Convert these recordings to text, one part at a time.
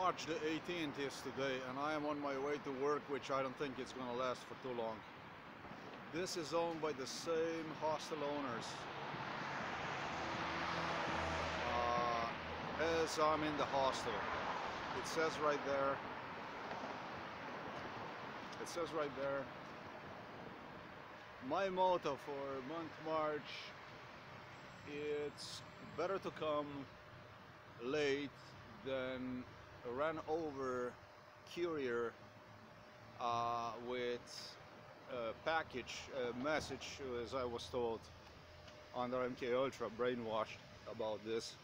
March the 18th is today and I am on my way to work which I don't think it's gonna last for too long. This is owned by the same hostel owners uh, as I'm in the hostel. It says right there, it says right there, my motto for month March, it's better to come late than ran over courier uh, with a package, a message, as I was told under MK Ultra, brainwashed about this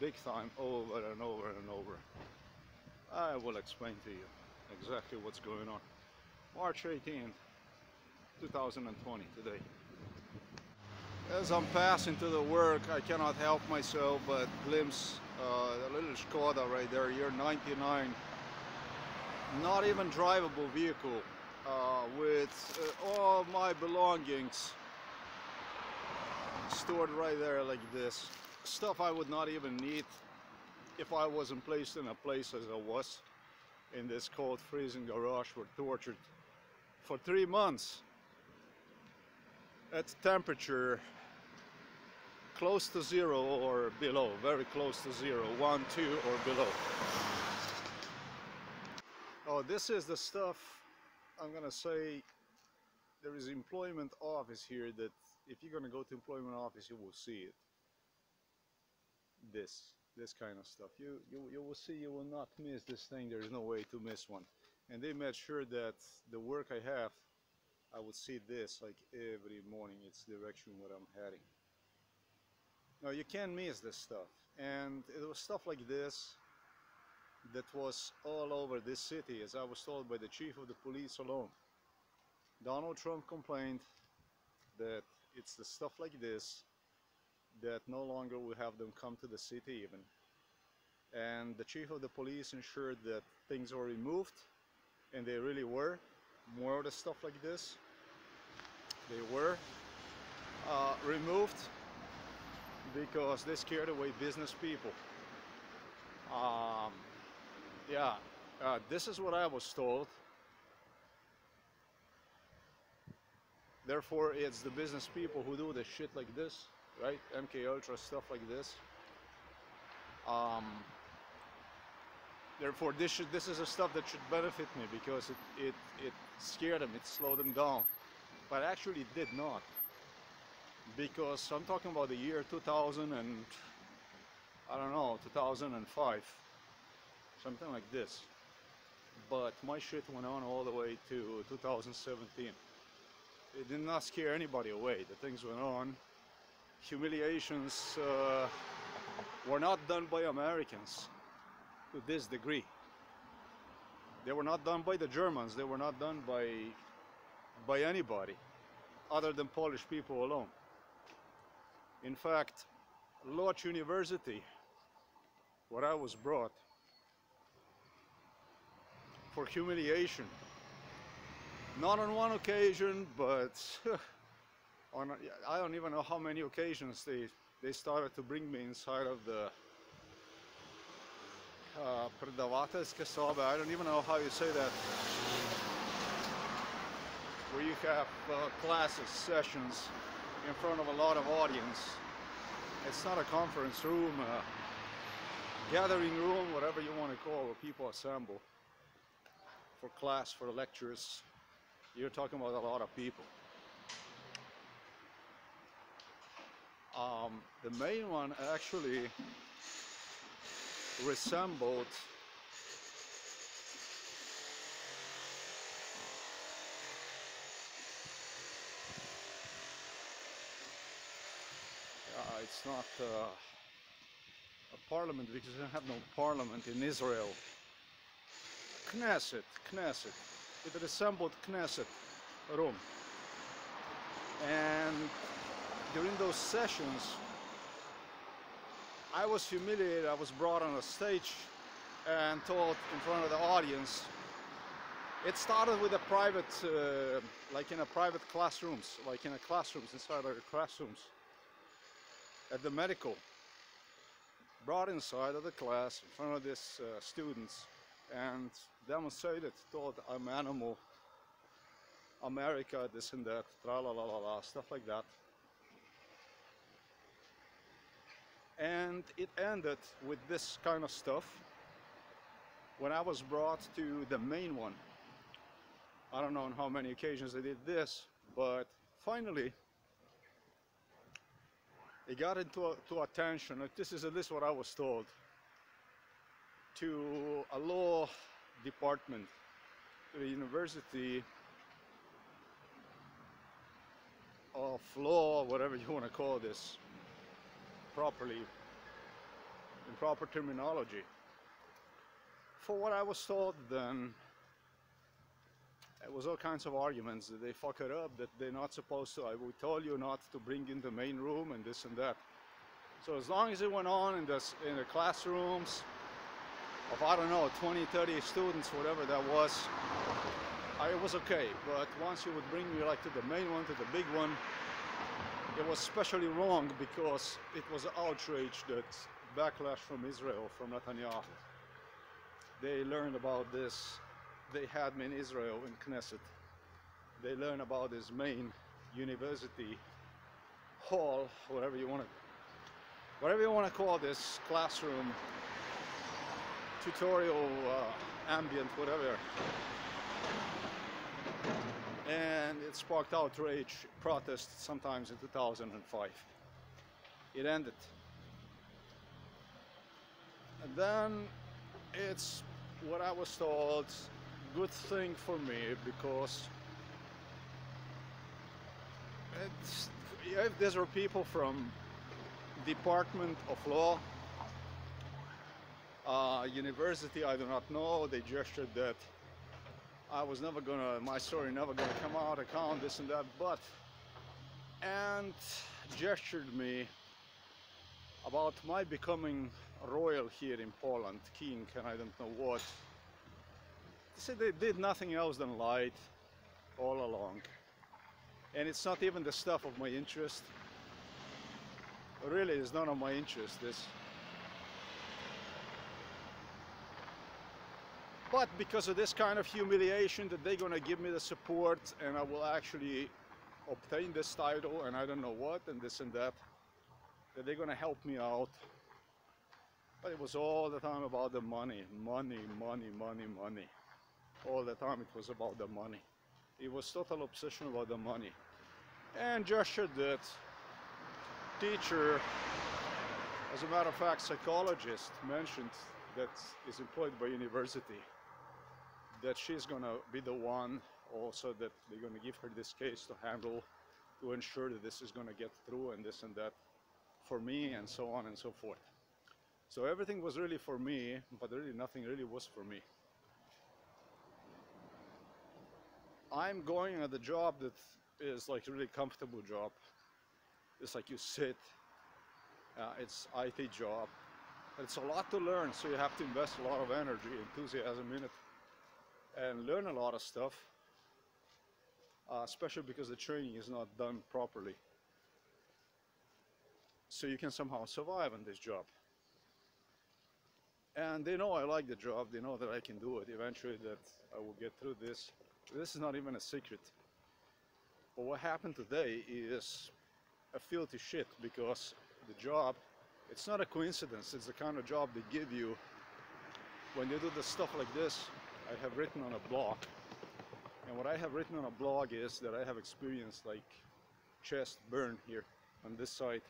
big time over and over and over. I will explain to you exactly what's going on. March 18th, 2020, today. As I'm passing to the work, I cannot help myself but glimpse uh, the little Skoda right there, year 99. Not even drivable vehicle uh, with uh, all my belongings stored right there like this. Stuff I would not even need if I wasn't placed in a place as I was in this cold freezing garage were tortured for three months at temperature close to zero or below, very close to zero, one, two or below. Oh, this is the stuff I'm gonna say there is employment office here that if you're gonna go to employment office you will see it. This, this kind of stuff. You, you, you will see you will not miss this thing, there is no way to miss one. And they made sure that the work I have I would see this like every morning it's the direction where I'm heading. No, you can't miss this stuff. And it was stuff like this that was all over this city, as I was told by the chief of the police alone. Donald Trump complained that it's the stuff like this that no longer will have them come to the city even. And the chief of the police ensured that things were removed, and they really were. More of the stuff like this, they were uh, removed because they scared away business people. Um, yeah, uh, this is what I was told. Therefore, it's the business people who do the shit like this, right? MK Ultra stuff like this. Um, therefore, this should this is a stuff that should benefit me because it it it scared them, it slowed them down, but actually it did not because I'm talking about the year 2000 and I don't know 2005 something like this. But my shit went on all the way to 2017 it did not scare anybody away. The things went on. Humiliations uh, were not done by Americans to this degree. They were not done by the Germans. They were not done by by anybody other than Polish people alone in fact, Lodz University, where I was brought for humiliation, not on one occasion, but on I don't even know how many occasions they they started to bring me inside of the uh, I don't even know how you say that. Where you have uh, classes, sessions, in front of a lot of audience. It's not a conference room, a gathering room, whatever you want to call where people assemble for class, for lectures. You're talking about a lot of people. Um, the main one actually resembled it's not uh, a parliament because they have no parliament in Israel. Knesset, Knesset. It resembled Knesset room. And during those sessions, I was humiliated. I was brought on a stage and told in front of the audience. It started with a private, uh, like in a private classrooms, like in a classrooms, inside our classrooms at the medical brought inside of the class in front of these uh, students and demonstrated, told I'm animal, America, this and that, tra la la la la, stuff like that. And it ended with this kind of stuff when I was brought to the main one. I don't know on how many occasions I did this, but finally it got into to attention. This is at least what I was told to a law department, the university of law, whatever you want to call this, properly, in proper terminology. For what I was told then, it was all kinds of arguments that they fuck it up, that they're not supposed to. I will tell you not to bring in the main room and this and that. So as long as it went on in the, in the classrooms of, I don't know, 20, 30 students, whatever that was, I was okay. But once you would bring me like to the main one, to the big one, it was especially wrong because it was an outrage that backlash from Israel, from Netanyahu. They learned about this they had me in Israel in Knesset. They learn about this main university hall, whatever you want to, whatever you want to call this classroom, tutorial, uh, ambient, whatever. And it sparked outrage, protests sometimes in 2005. It ended. And then it's what I was told good thing for me because if there are people from Department of Law, uh, university, I do not know, they gestured that I was never gonna, my story never gonna come out, account this and that, but, and gestured me about my becoming royal here in Poland, king and I don't know what, See, they did nothing else than lied all along. And it's not even the stuff of my interest. Really, it's none of my interest, this. But because of this kind of humiliation that they're gonna give me the support and I will actually obtain this title and I don't know what and this and that, that they're gonna help me out. But it was all the time about the money, money, money, money, money all the time it was about the money. It was total obsession about the money. And Joshua that teacher, as a matter of fact, psychologist mentioned that is employed by university that she's gonna be the one also that they're gonna give her this case to handle to ensure that this is gonna get through and this and that for me and so on and so forth. So everything was really for me, but really nothing really was for me. I'm going at a job that is like a really comfortable job. It's like you sit, uh, it's IT job. It's a lot to learn, so you have to invest a lot of energy, enthusiasm in it, and learn a lot of stuff, uh, especially because the training is not done properly. So you can somehow survive in this job. And they know I like the job, they know that I can do it, eventually that I will get through this. This is not even a secret. But what happened today is a filthy shit because the job, it's not a coincidence, it's the kind of job they give you when you do the stuff like this. I have written on a blog. And what I have written on a blog is that I have experienced like chest burn here on this side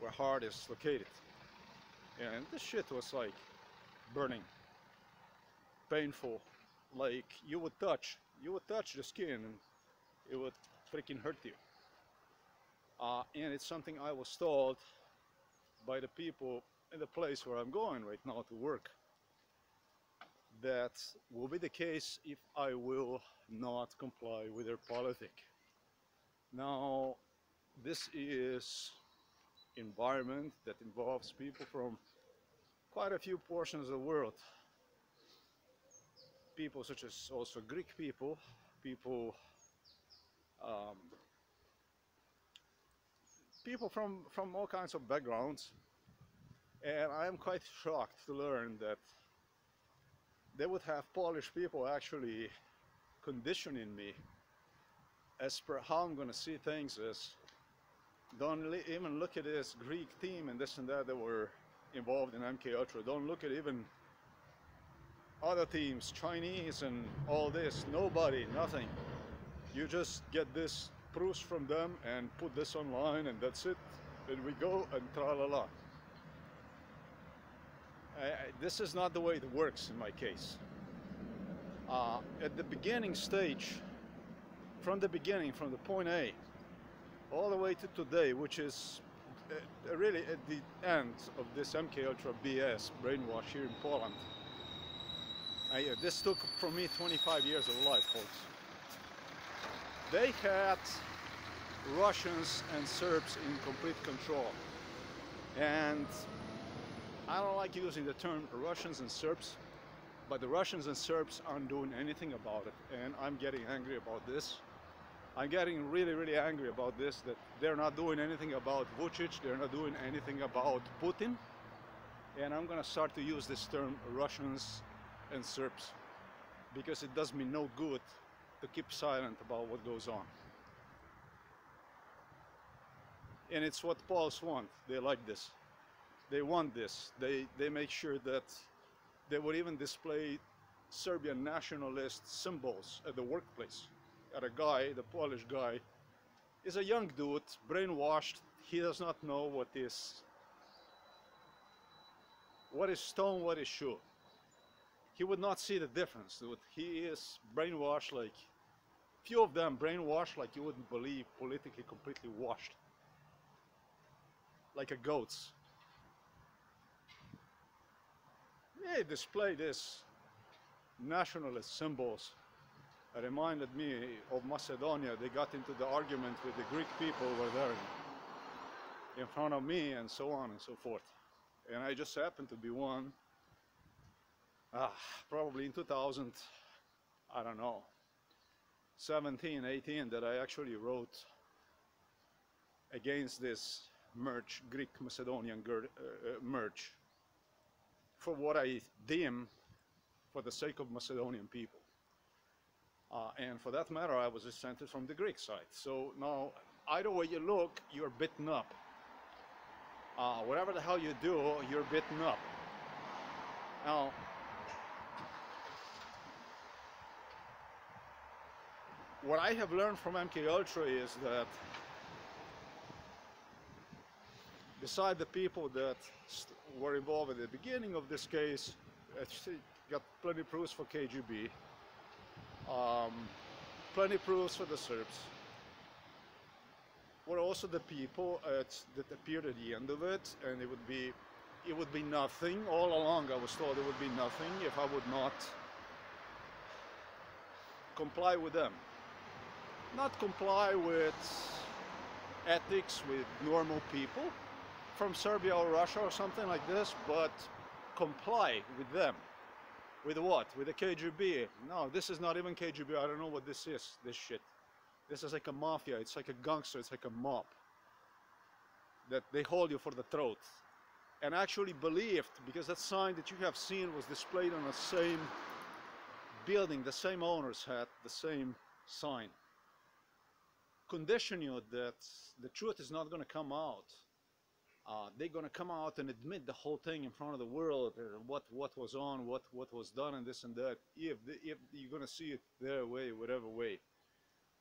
where heart is located. And this shit was like burning, painful, like you would touch you would touch the skin and it would freaking hurt you. Uh, and it's something I was told by the people in the place where I'm going right now to work that will be the case if I will not comply with their politic. Now this is environment that involves people from quite a few portions of the world people such as also Greek people, people, um, people from, from all kinds of backgrounds. And I am quite shocked to learn that they would have Polish people actually conditioning me as per how I'm gonna see things as don't even look at this Greek team and this and that that were involved in MK Ultra. Don't look at even other teams, Chinese and all this. Nobody, nothing. You just get this proofs from them and put this online and that's it. And we go and tra la la. This is not the way it works in my case. Uh, at the beginning stage, from the beginning, from the point A, all the way to today, which is uh, really at the end of this MK Ultra BS brainwash here in Poland. Uh, this took from me 25 years of life, folks. They had Russians and Serbs in complete control. And I don't like using the term Russians and Serbs, but the Russians and Serbs aren't doing anything about it. And I'm getting angry about this. I'm getting really, really angry about this, that they're not doing anything about Vucic, they're not doing anything about Putin. And I'm gonna start to use this term Russians and Serbs, because it does me no good to keep silent about what goes on. And it's what Poles want, they like this. They want this, they, they make sure that they would even display Serbian nationalist symbols at the workplace at a guy, the Polish guy, is a young dude, brainwashed. He does not know what is what is stone, what is shoe. He would not see the difference, dude. He is brainwashed like few of them brainwashed like you wouldn't believe, politically completely washed. Like a goats. They display this nationalist symbols reminded me of Macedonia. They got into the argument with the Greek people over there in front of me and so on and so forth. And I just happened to be one, ah, probably in 2000, I don't know, 17, 18, that I actually wrote against this merge, Greek-Macedonian uh, uh, merge, for what I deem for the sake of Macedonian people. Uh, and for that matter, I was dissented from the Greek side. So now, either way you look, you're bitten up. Uh, whatever the hell you do, you're bitten up. Now, what I have learned from MK Ultra is that beside the people that were involved at the beginning of this case, got plenty of proofs for KGB, um, plenty proofs for the Serbs. Were also the people at, that appeared at the end of it, and it would be it would be nothing. All along, I was told it would be nothing if I would not comply with them. Not comply with ethics with normal people from Serbia or Russia or something like this, but comply with them. With what? With the KGB? No, this is not even KGB. I don't know what this is, this shit. This is like a mafia. It's like a gangster. It's like a mob. That they hold you for the throat. And actually believed, because that sign that you have seen was displayed on the same building, the same owners had the same sign. Condition you that the truth is not going to come out uh, they're going to come out and admit the whole thing in front of the world, uh, what what was on, what what was done, and this and that. If the, if you're going to see it their way, whatever way,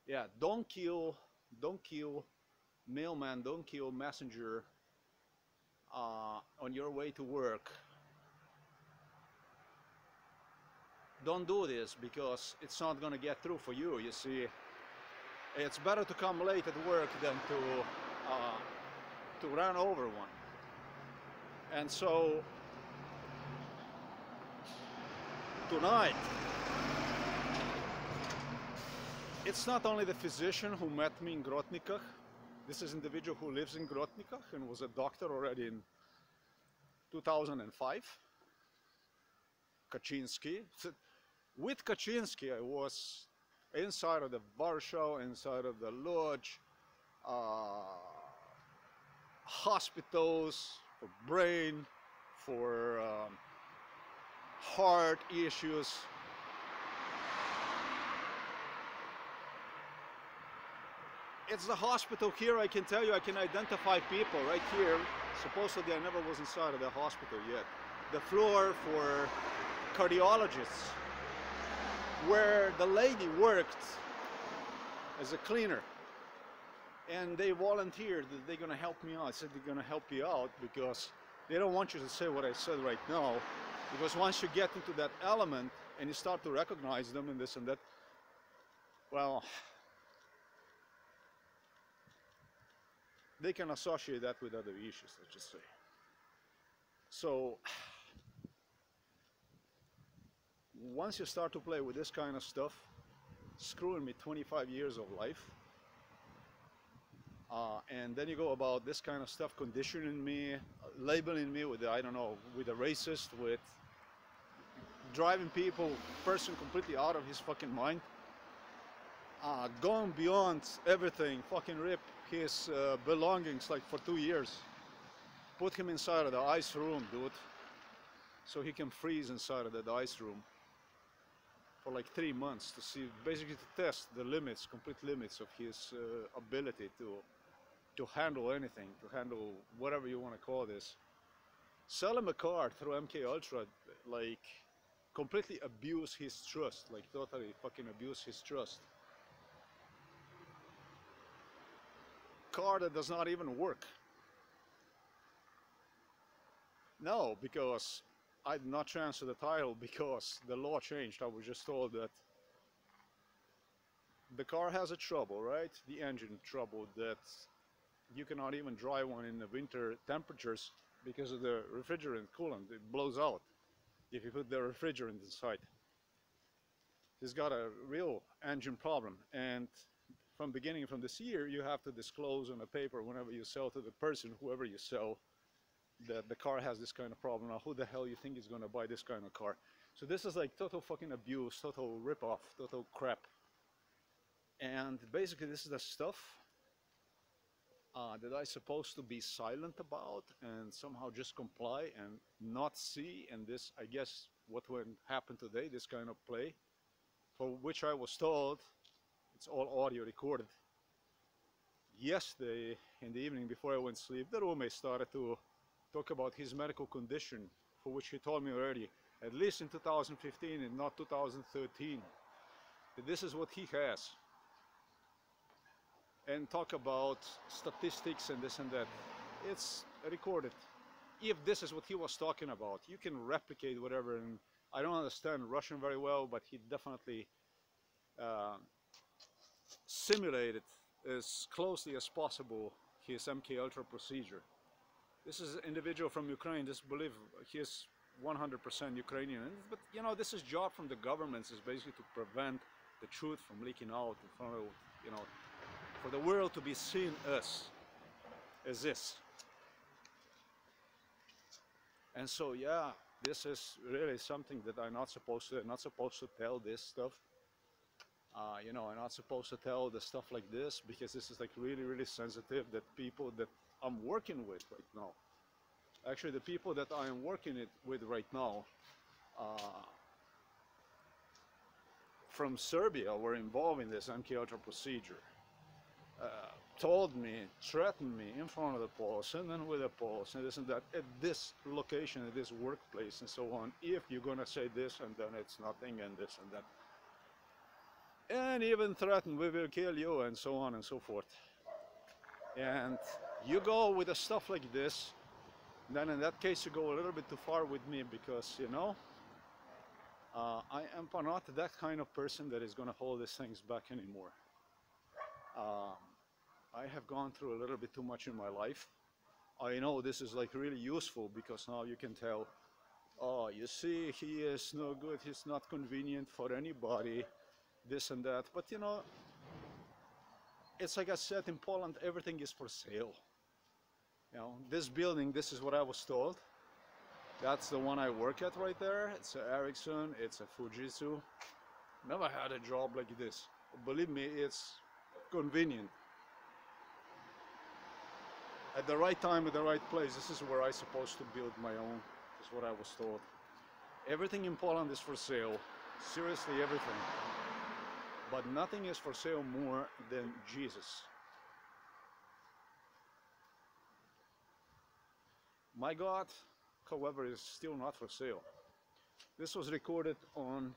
yeah, don't kill, don't kill mailman, don't kill messenger uh, on your way to work. Don't do this because it's not going to get through for you. You see, it's better to come late at work than to. Uh, to run over one. And so tonight, it's not only the physician who met me in Grotnikach. This is an individual who lives in Grotnikach and was a doctor already in 2005. Kaczynski. With Kaczynski, I was inside of the Warsaw, inside of the Lodz, uh, hospitals, for brain, for um, heart issues. It's the hospital here, I can tell you, I can identify people right here. Supposedly I never was inside of the hospital yet. The floor for cardiologists, where the lady worked as a cleaner. And they volunteered that they're gonna help me out. I said they're gonna help you out because they don't want you to say what I said right now. Because once you get into that element and you start to recognize them and this and that, well, they can associate that with other issues, let's just say. So, once you start to play with this kind of stuff, screwing me 25 years of life, uh, and then you go about this kind of stuff, conditioning me, labeling me with, the, I don't know, with a racist, with driving people, person completely out of his fucking mind, uh, going beyond everything, fucking rip his uh, belongings like for two years. Put him inside of the ice room, dude, so he can freeze inside of that ice room for like three months to see, basically to test the limits, complete limits of his uh, ability to to handle anything, to handle whatever you want to call this. Sell him a car through MK Ultra, like completely abuse his trust, like totally fucking abuse his trust. Car that does not even work. No, because I did not transfer the title because the law changed. I was just told that the car has a trouble, right? The engine trouble that you cannot even drive one in the winter temperatures because of the refrigerant coolant. It blows out if you put the refrigerant inside. It's got a real engine problem and from beginning from this year you have to disclose on a paper whenever you sell to the person, whoever you sell, that the car has this kind of problem. Now who the hell you think is gonna buy this kind of car? So this is like total fucking abuse, total rip-off, total crap. And basically this is the stuff uh, that I supposed to be silent about and somehow just comply and not see and this I guess what will happen today this kind of play for which I was told it's all audio recorded yesterday in the evening before I went to sleep the roommate started to talk about his medical condition for which he told me already at least in 2015 and not 2013 that this is what he has and talk about statistics and this and that. It's recorded. If this is what he was talking about, you can replicate whatever. And I don't understand Russian very well, but he definitely uh, simulated as closely as possible his MK Ultra procedure. This is an individual from Ukraine. Just believe he is 100% Ukrainian. But you know, this is job from the governments is basically to prevent the truth from leaking out in front of you know for the world to be seen us as this. And so, yeah, this is really something that I'm not supposed to, I'm not supposed to tell this stuff. Uh, you know, I'm not supposed to tell the stuff like this because this is like really, really sensitive that people that I'm working with right now. Actually, the people that I am working it with right now uh, from Serbia were involved in this MK procedure uh, told me, threatened me in front of the police and then with the police and this and that at this location, at this workplace and so on. If you're gonna say this and then it's nothing and this and that. And even threatened, we will kill you and so on and so forth. And you go with a stuff like this, then in that case you go a little bit too far with me because, you know, uh, I am not that kind of person that is going to hold these things back anymore. Um, I have gone through a little bit too much in my life. I know this is like really useful because now you can tell, oh, you see, he is no good, he's not convenient for anybody, this and that. But you know, it's like I said in Poland, everything is for sale. You know, this building, this is what I was told. That's the one I work at right there. It's a Ericsson, it's a Fujitsu. Never had a job like this. Believe me, it's convenient at the right time, at the right place. This is where I supposed to build my own, is what I was told. Everything in Poland is for sale. Seriously, everything. But nothing is for sale more than Jesus. My God, however, is still not for sale. This was recorded on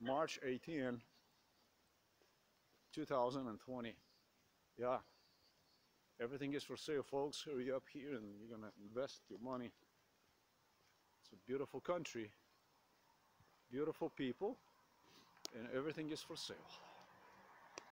March 18, 2020. Yeah, everything is for sale, folks. Hurry up here and you're gonna invest your money. It's a beautiful country, beautiful people, and everything is for sale.